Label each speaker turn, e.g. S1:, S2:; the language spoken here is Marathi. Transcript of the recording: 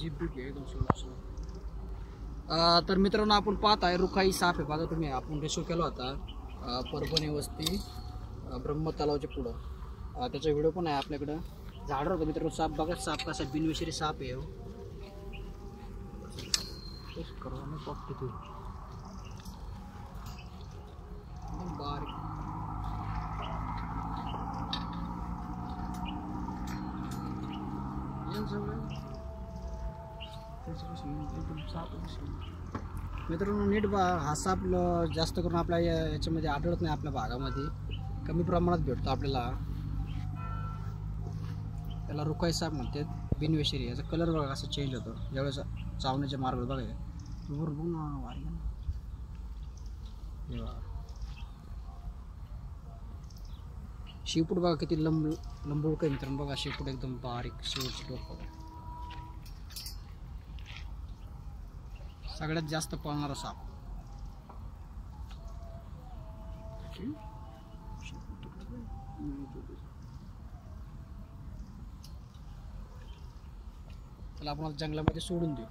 S1: जीप बीप आहे दोनशे तर मित्रांनो आपण पाहत आहे रुखाई साप आहे. बघा तुम्ही आपण रेशो केला होता. परभणी वस्ती ब्रह्म तलावच्या पुढं. त्याचा व्हिडिओ पण आहे आपल्याकडं. झाडं होतं मित्रांनो साप. बघा साप कसा बिनविषारी साप आहे हो. तेच करू बारीक. सगळं. मित्रांनो नीट बा हा साप जास्त करून आपल्या याच्यामध्ये आढळत नाही आपल्या भागामध्ये कमी प्रमाणात भेटतो आपल्याला त्याला रुकाई साप म्हणतात बिनवेशरी याचा कलर बघा कसा चेंज होतो ज्यावेळेस चावण्याचे मार्ग बघा. वर बघ ना, वारी. हे बघा. किती लंब लंबूळ काय मित्रांनो बघा शेपूट एकदम बारीक डोकं बघा. सगळ्यात जास्त पळणारा साप. त्याला आपण जंगलामध्ये सोडून देऊ.